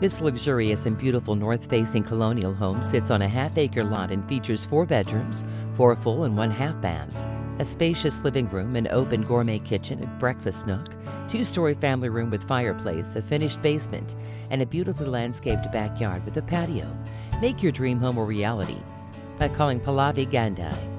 This luxurious and beautiful north facing colonial home sits on a half acre lot and features four bedrooms, four full and one half baths, a spacious living room, an open gourmet kitchen, a breakfast nook, two story family room with fireplace, a finished basement, and a beautifully landscaped backyard with a patio. Make your dream home a reality by calling Pallavi Gandhi